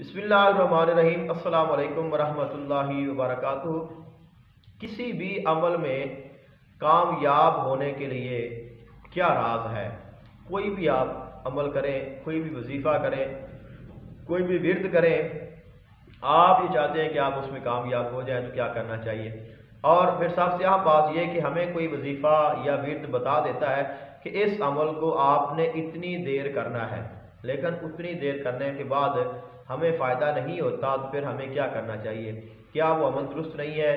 अस्सलाम वालेकुम वरहमतुल्लाहि वबरकातुहू। किसी भी अमल में कामयाब होने के लिए क्या राज है? कोई भी आप अमल करें, कोई भी वजीफ़ा करें, कोई भी विरद करें, आप ये चाहते हैं कि आप उसमें कामयाब हो जाएँ तो क्या करना चाहिए? और फिर सबसे अहम बात यह कि हमें कोई वजीफ़ा या विरद बता देता है कि इस अमल को आपने इतनी देर करना है। लेकिन उतनी देर करने के बाद हमें फ़ायदा नहीं होता तो फिर हमें क्या करना चाहिए? क्या वो अमल दुरुस्त नहीं है,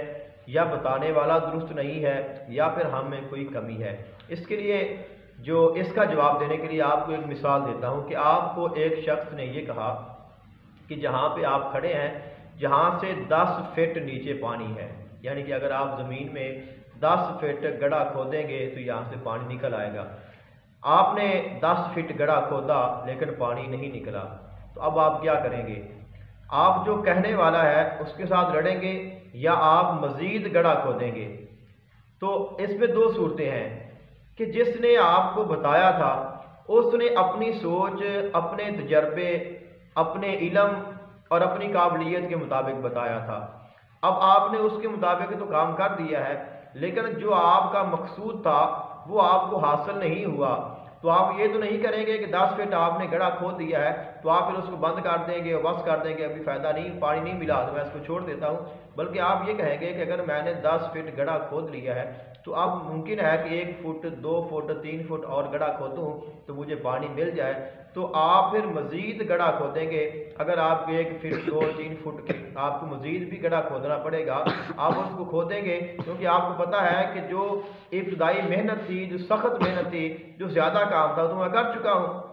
या बताने वाला दुरुस्त नहीं है, या फिर हम में कोई कमी है? इसके लिए जो, इसका जवाब देने के लिए आपको एक मिसाल देता हूँ कि आपको एक शख्स ने ये कहा कि जहाँ पे आप खड़े हैं, जहाँ से 10 फिट नीचे पानी है। यानी कि अगर आप ज़मीन में 10 फिट गड़ा खोदेंगे तो यहाँ से पानी निकल आएगा। आपने 10 फिट गड़ा खोदा, लेकिन पानी नहीं निकला। तो अब आप क्या करेंगे? आप जो कहने वाला है, उसके साथ लड़ेंगे या आप मज़ीद गड़ा खोदेंगे? तो इसमें दो सूरतें हैं कि जिसने आपको बताया था, उसने अपनी सोच, अपने तजर्बे, अपने इलम और अपनी काबिलियत के मुताबिक बताया था। अब आपने उसके मुताबिक तो काम कर दिया है, लेकिन जो आपका मकसूद था, वो आपको हासिल नहीं हुआ। तो आप ये तो नहीं करेंगे कि दस फिट आपने गड़ा खोद दिया है तो आप फिर उसको बंद कर देंगे और बस कर देंगे, अभी फ़ायदा नहीं, पानी नहीं मिला तो मैं इसको छोड़ देता हूँ। बल्कि आप ये कहेंगे कि अगर मैंने दस फिट गड़ा खोद लिया है तो अब मुमकिन है कि एक फुट, दो फुट, तीन फुट और गड़ा खोदूँ तो मुझे पानी मिल जाए। तो आप फिर मज़ीद गड़ा खोदेंगे। अगर आप एक फिट दो, तीन फुट के, आपको मज़ीद भी गड़ा खोदना पड़ेगा, आप उसको खोदेंगे, क्योंकि आपको पता है कि जो इब्तदाई मेहनत थी, जो सख्त मेहनत थी, जो ज़्यादा काम था तो मैं कर चुका हूँ।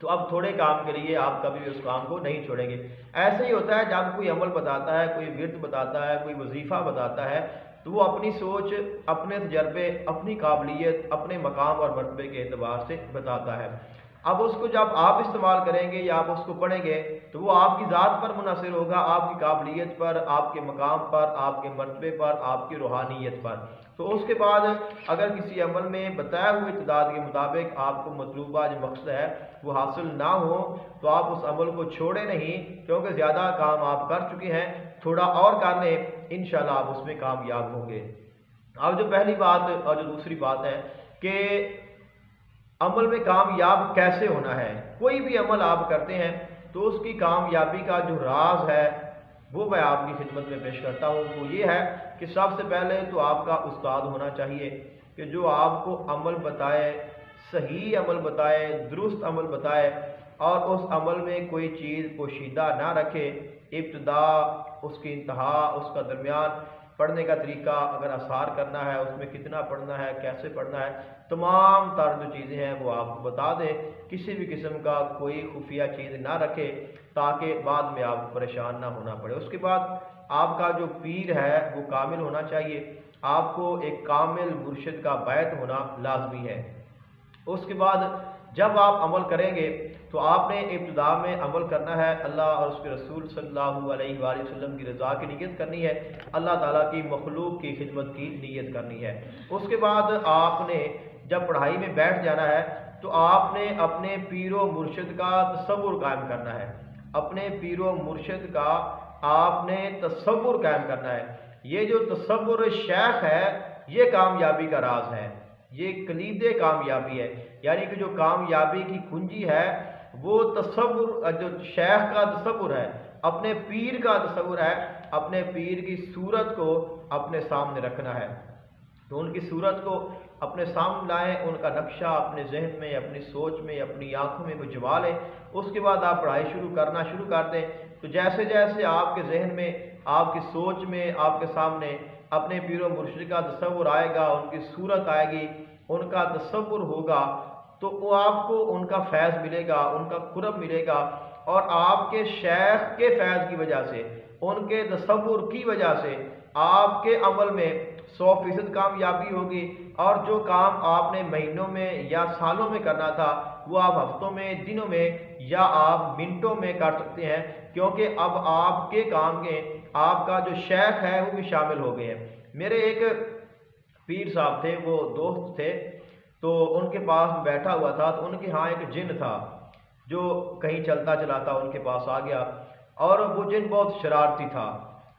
तो अब थोड़े काम के लिए आप कभी भी उस काम को नहीं छोड़ेंगे। ऐसे ही होता है, जब कोई अमल बताता है, कोई विरत बताता है, कोई वजीफ़ा बताता है तो वो अपनी सोच, अपने तजर्बे, अपनी काबिलियत, अपने मकाम और मरतबे के अतबार से बताता है। अब उसको जब आप इस्तेमाल करेंगे या आप उसको पढ़ेंगे तो वो आपकी ज़ात पर मुनसर होगा, आपकी काबिलियत पर, आपके मकाम पर, आपके मरतबे पर, आपकी रूहानियत पर। तो उसके बाद अगर किसी अमल में बताए हुए तदाद के मुताबिक आपको मतलूबा जो मकसद है, वो हासिल ना हो तो आप उस अमल को छोड़े नहीं, क्योंकि ज़्यादा काम आप कर चुके हैं, थोड़ा और कर लें इन आप उसमें कामयाब होंगे। अब जो पहली बात और जो दूसरी बात है कि अमल में कामयाब कैसे होना है? कोई भी अमल आप करते हैं तो उसकी कामयाबी का जो राज है, वो मैं आपकी खिदमत में पेश करता हूँ। वो ये है कि सबसे पहले तो आपका उस्ताद होना चाहिए कि जो आपको अमल बताए, सही अमल बताए, दुरुस्त अमल बताए, और उस अमल में कोई चीज़ पोशीदा ना रखे। इब्तदा, उसकी इंतहा, उसका दरमियान पढ़ने का तरीका अगर आसार करना है, उसमें कितना पढ़ना है, कैसे पढ़ना है, तमाम तार जो चीज़ें हैं, वो आपको बता दें। किसी भी किस्म का कोई खुफिया चीज़ ना रखे, ताकि बाद में आपको परेशान ना होना पड़े। उसके बाद आपका जो पीर है, वो कामिल होना चाहिए। आपको एक कामिल मुर्शद का बैत होना लाजमी है। उसके बाद जब आप अमल करेंगे तो आपने इब्तदा में अमल करना है। अल्लाह और उसके रसूल सल्लल्लाहु अलैहि वसल्लम की रज़ा की नीयत करनी है। अल्लाह ताला की मखलूक की खिदमत की नीयत करनी है। उसके बाद आपने जब पढ़ाई में बैठ जाना है तो आपने अपने पीरो मुर्शद का तस्वुर कायम करना है। अपने पीरो मुर्शद का आपने तस्वुर कायम करना है। ये जो तस्वुर शेख है, ये कामयाबी का राज है। ये कलीद कामयाबी है। यानी कि जो कामयाबी की कुंजी है, वो तस्वुर जो शेख का तस्वुर है, अपने पीर का तस्वुर है, अपने पीर की सूरत को अपने सामने रखना है। तो उनकी सूरत को अपने सामने लाएँ, उनका नक्शा अपने जहन में, अपनी सोच में, अपनी आँखों में वो लें, उसके बाद आप पढ़ाई शुरू करना शुरू कर दें। तो जैसे जैसे आपके जहन में, आपकी सोच में, आपके सामने अपने पीर मुर्शद का तस्वुर आएगा, उनकी सूरत आएगी, उनका तस्वुर होगा तो वो आपको उनका फैज़ मिलेगा, उनका कुरब मिलेगा और आपके शेख के फैज़ की वजह से, उनके तस्वुर की वजह से आपके अमल में सौ फ़ीसद कामयाबी होगी और जो काम आपने महीनों में या सालों में करना था, वो आप हफ्तों में, दिनों में या आप मिनटों में कर सकते हैं, क्योंकि अब आपके काम के आपका जो शेख है, वो भी शामिल हो गए हैं। मेरे एक पीर साहब थे, वो दोस्त थे तो उनके पास बैठा हुआ था तो उनके यहाँ एक जिन था, जो कहीं चलता चलाता उनके पास आ गया, और वो जिन बहुत शरारती था।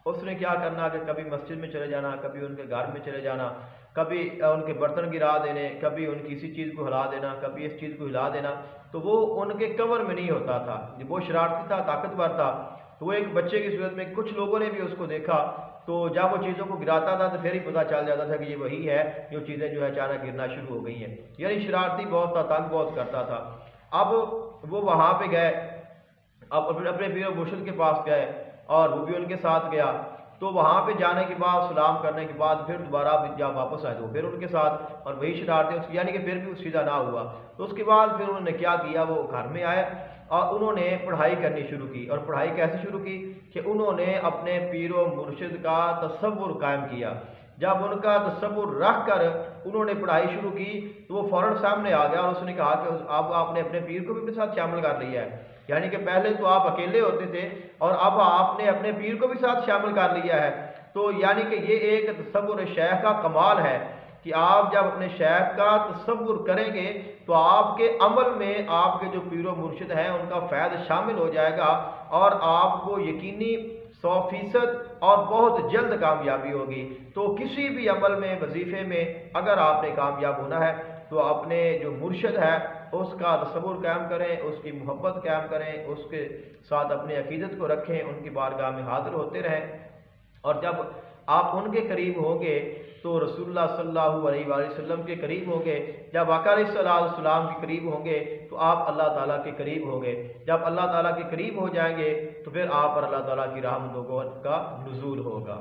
उसने क्या करना कि कभी मस्जिद में चले जाना, कभी उनके घर में चले जाना, कभी उनके बर्तन गिरा देने, कभी उनकी इसी चीज़ को हिला देना, कभी इस चीज़ को हिला देना तो वो उनके कवर में नहीं होता था। वो शरारती था, ताकतवर था तो वो एक बच्चे की सूरत में कुछ लोगों ने भी उसको देखा तो जब वो चीज़ों को गिराता था तो फिर ही पता चल जाता था कि ये वही है, जो चीज़ें जो है अचानक गिरना शुरू हो गई हैं। यानी शरारती बहुत था, तंग बहुत करता था। अब वो वहाँ पे गए, अब अपने पीर मुर्शद के पास गए और वो भी उनके साथ गया। तो वहाँ पे जाने के बाद, सलाम करने के बाद फिर दोबारा जब वापस आए तो फिर उनके साथ और वही शरारतें यानी कि फिर भी उस सीधा ना हुआ। तो उसके बाद फिर उन्होंने क्या किया, वो घर में आए। और उन्होंने पढ़ाई करनी शुरू की। और पढ़ाई कैसे शुरू की? कि उन्होंने अपने पीर व मुर्शद का तस्वुर कायम किया। जब उनका तस्वुर रख कर उन्होंने पढ़ाई शुरू की तो वो फ़ौरन सामने आ गया और उसने कहा कि अब आपने अपने पीर को भी अपने साथ शामिल कर लिया है। यानी कि पहले तो आप अकेले होते थे और अब आपने अपने पीर को भी साथ शामिल कर लिया है। तो यानी कि ये एक तस्वुर शेख का कमाल है कि आप जब अपने शेख का तस्वुर करेंगे तो आपके अमल में आपके जो पीर मुर्शद हैं, उनका फ़ैद शामिल हो जाएगा और आपको यकीनी सौ फ़ीसद और बहुत जल्द कामयाबी होगी। तो किसी भी अमल में, वजीफ़े में अगर आपने कामयाब होना है तो अपने जो मुर्शद है, उसका तस्वुर कायम करें, उसकी मोहब्बत कायम करें, उसके साथ अपनी अकीदत को रखें, उनकी बारगाह में हाजिर होते रहें। और जब आप उनके करीब होंगे तो रसूलुल्लाह सल्लल्लाहु अलैहि वसल्लम के करीब होंगे जब सलाम के करीब होंगे तो आप अल्लाह ताला के करीब होंगे। जब अल्लाह ताला के करीब हो जाएँगे तो फिर आप पर अल्लाह ताला की रहमतों का नजूल होगा।